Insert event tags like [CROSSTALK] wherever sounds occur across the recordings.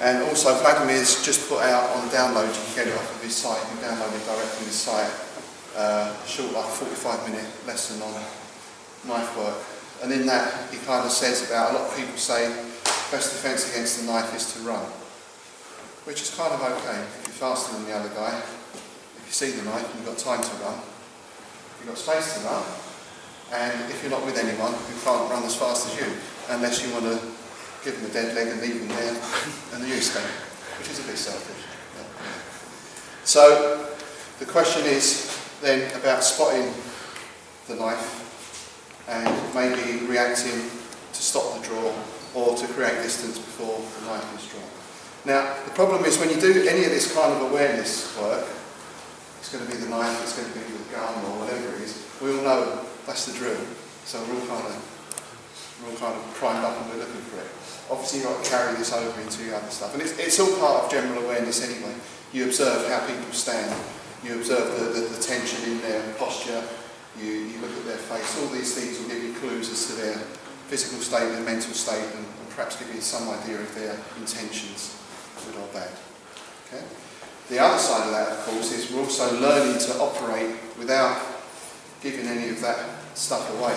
And also Vladimir's just put out on download, you can get it off of his site, you can download it direct from his site, uh, short like 45 minute lesson on knife work. And in that he kind of says about, a lot of people say best defence against the knife is to run. Which is kind of okay if you're faster than the other guy. If you see the knife and you've got time to run, you've got space to run, and if you're not with anyone who can't run as fast as you, unless you want to give them a dead leg and leave them there [LAUGHS] and you escape, which is a bit selfish. So the question is then about spotting the knife and maybe reacting to stop the draw or to create distance before the knife is drawn. Now, the problem is when you do any of this kind of awareness work, it's going to be the knife, it's going to be the gun or whatever it is, we all know that's the drill. So we're all kind of, we're kind of primed up and we're looking for it. Obviously you've got to carry this over into other stuff. And it's, it's all part of general awareness anyway. You observe how people stand, you observe the, the, the tension in their posture, you, you look at their face, all these things will give you clues as to their physical state, their mental state, and, and perhaps give you some idea of their intentions, good or bad. Okay? The other side of that, of course, is we're also learning to operate without giving any of that stuff away.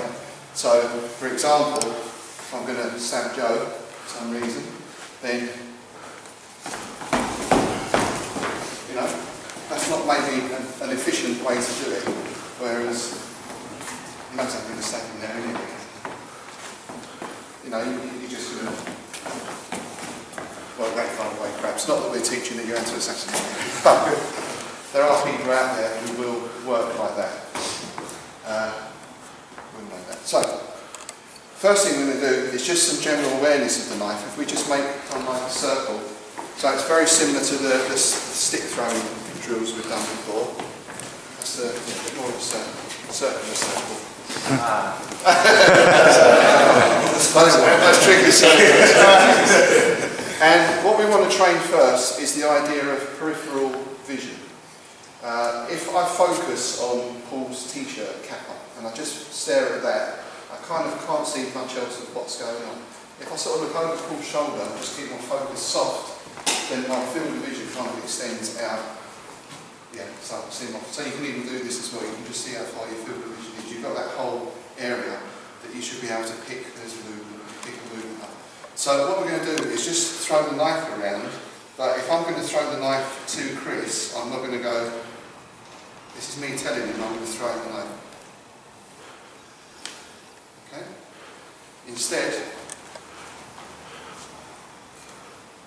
So, for example, if I'm going to stab Joe for some reason, then, you know, that's not maybe an, an efficient way to do it, whereas I'm going to stab him there anyway. You know, you, you just going to work that kind of way, perhaps. Not that we're teaching that you're into assassinate, [LAUGHS] but there are people out there who will work like that. Uh, like that. So, first thing we're going to do is just some general awareness of the knife. If we just make of like a circle, so it's very similar to the, the, the stick throwing drills we've done before. That's a bit more of a circle, circular circle. Ah. [LAUGHS] [LAUGHS] that's, tricky and what we want to train first is the idea of peripheral vision. Uh, if I focus on Paul's t-shirt cap and I just stare at that, I kind of can't see much else of what's going on. If I sort of look over Paul's shoulder and just keep my focus soft, then my field of vision kind of extends out. Yeah, so, so you can even do this as well. You can just see how far your field of vision is. You've got that whole area that you should be able to pick. There's a movement, pick a movement up. So what we're going to do is just throw the knife around. But if I'm going to throw the knife to Chris, I'm not going to go, this is me telling him I'm going to throw the knife. Instead,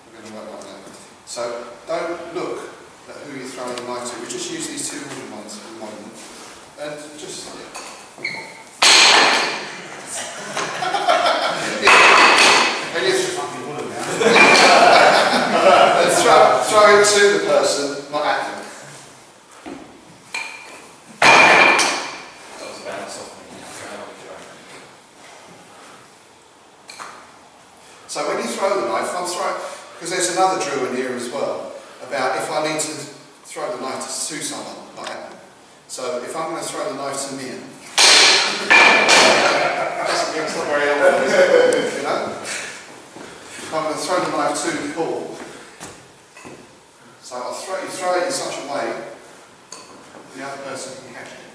we're going to work like that. So don't look at who you're throwing the knife to. We just use these two wooden ones for the moment. And just... [LAUGHS] [LAUGHS] and you throw, throw it to the person, not at them. So when you throw the knife, I'm throwing, because there's another drill in here as well, about if I need to throw the knife to someone, like So if I'm going to throw the knife to me, that's not very helpful, you know? If I'm going to throw the knife to Paul, so I'll throw, you throw it in such a way the other person can catch it.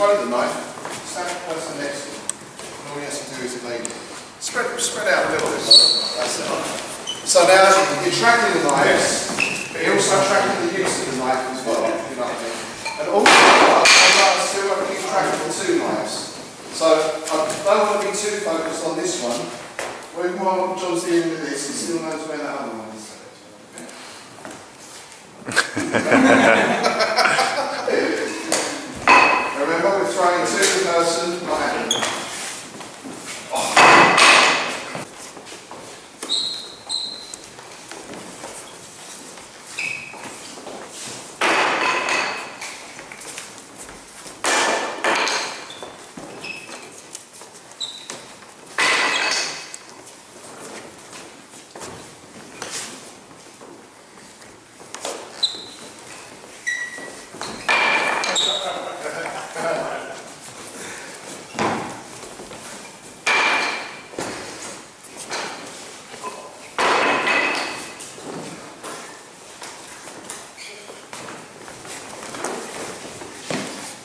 throw the knife, stand the person next to him, and all he has to do is evade it. Spread, spread out a little bit. So now you're tracking the knives, but you're also tracking the use of the knife as well, you know what I mean? And also, I still want to keep track of the two knives. So I don't want to be too focused on this one. When John's dealing with this, he still knows where that other one is. [LAUGHS] trying to person, not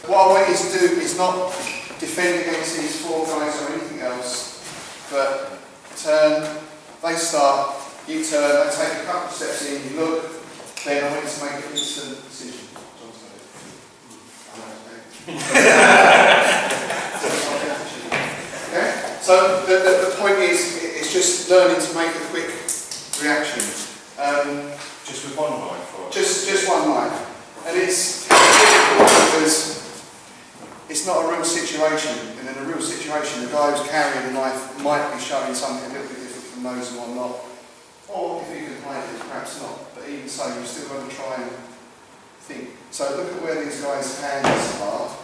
to do is not defend against these four guys or anything else, but turn, they start, you turn, they take a couple of steps in, you look, then I want you to make an instant decision. John's got it. I know, okay. So the, the, the point is, it's just learning to make a quick reaction. Um, Just with one or? just, just one line. And it's difficult because it's not a real situation. And in a real situation, the guy who's carrying the knife might be showing something a little bit different from those who are not. Or if you can hide it, perhaps not. But even so, you've still got to try and think. So look at where these guys' hands are.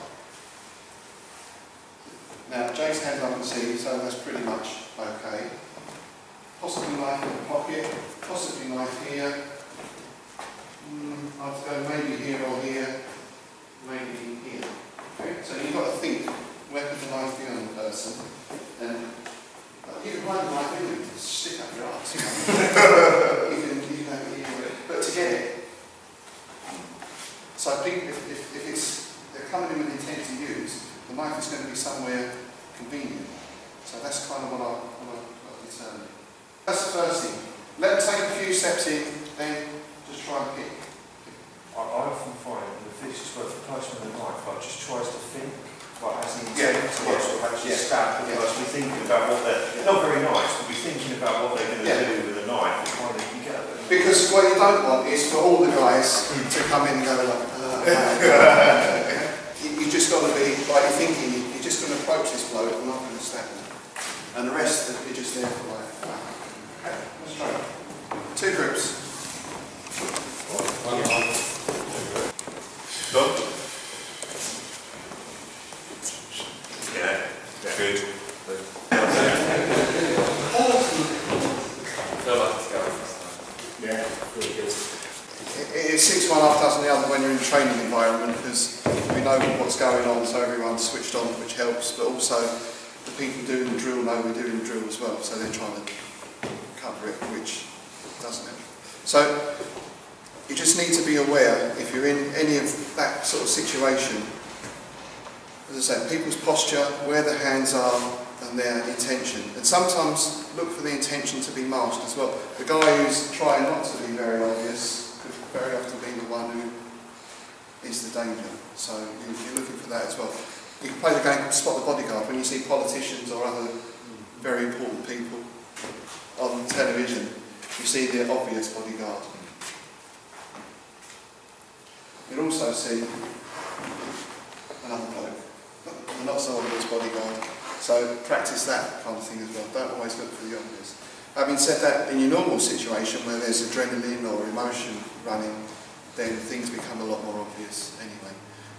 Now, Jake's hand I can see, so that's pretty much okay. Possibly knife in the pocket, possibly knife here. Mm, I'd go maybe here or here, maybe here. So you've got to think, where could the knife be on the person? And you can hide the knife stick up your arse. You, know. [LAUGHS] can, you can, you can, but to get it. So I think if, if, if it's, they're coming in with intent to use, the knife is going to be somewhere convenient. So that's kind of what I, what I, what I determined. That's the first thing. Let them take a few steps in, then just try and pick. I, I often find that if this is where the person with the knife like, just tries to think, like as an Yeah, intent to yeah, like, sort of actually yeah, stab the yeah. person, be thinking about what they're, not very nice, but be thinking about what they're going to Yeah. do with a knife, and kind of, get a bit Because what you don't want is for all the guys to come in and go like, uh, [LAUGHS] you, you just got to be, like you're thinking, you- you're just going to approach this bloke, I'm not going to stab him. And the rest, you're just there for like, wow. Okay, let's try it. Two groups. Done? Yeah, good. Yeah. It, six one half dozen the other when you're in a training environment because we know what's going on, so everyone's switched on, which helps. But also, the people doing the drill know we're doing the drill as well, so they're trying to cover it, which doesn't help. So you just need to be aware if you're in any of that sort of situation. As I say, people's posture, where the hands are, and their intention. And sometimes look for the intention to be masked as well. The guy who's trying not to be very obvious could very often be the one who is the danger. So you- you're looking for that as well. You can play the game Spot the Bodyguard when you see politicians or other very important people on television. You see the obvious bodyguard. You'll also see another bloke, not so obvious bodyguard. So practice that kind of thing as well. Don't always look for the obvious. Having said that, in your normal situation where there's adrenaline or emotion running, then things become a lot more obvious anyway.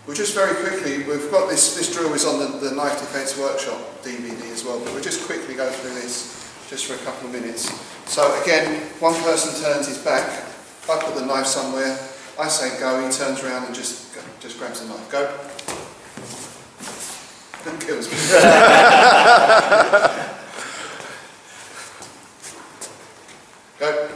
We'll just very quickly, we've got this, this drill is on the, the Knife Defence Workshop DVD as well, but we'll just quickly go through this just for a couple of minutes. So again, one person turns his back, I put the knife somewhere, I say go, he turns around and just, just grabs the knife. Go. Kills me. Go.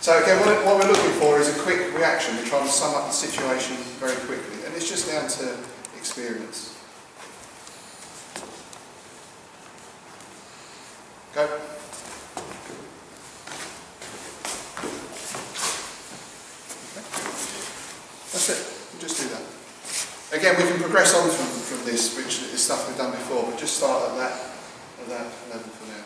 so again, what, what we're looking for is a quick reaction. We're trying to sum up the situation very quickly, and it's just down to experience. Go. It. Just do that. Again, we can progress on from, from this, which is stuff we've done before, but just start at that, at that level for now.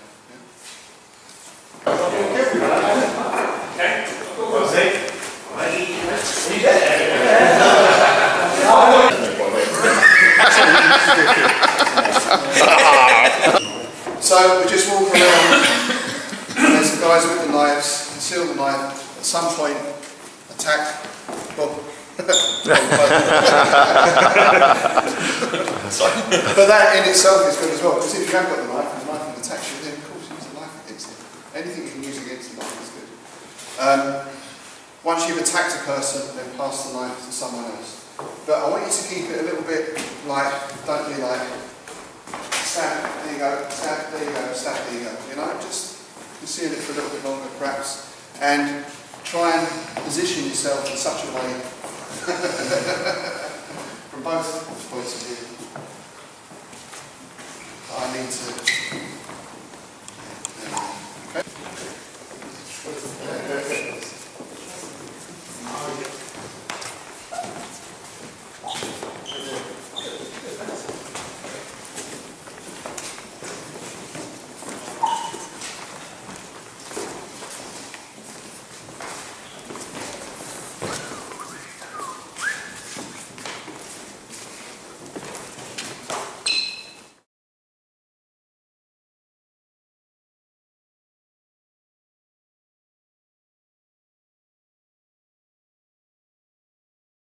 So we just walk around, there's the guys with the knives, conceal the knife, at some point attack, [LAUGHS] but that in itself is good as well, because if you have got the knife and the knife can attack you, then of course you use the knife against it. Anything you can use against the knife is good. Um, once you've attacked a person, then pass the knife to someone else. But I want you to keep it a little bit like, don't be like, stab, there you go, stab, there you go, stab, there you go. You know, just conceal it for a little bit longer perhaps. And try and position yourself in such a way from both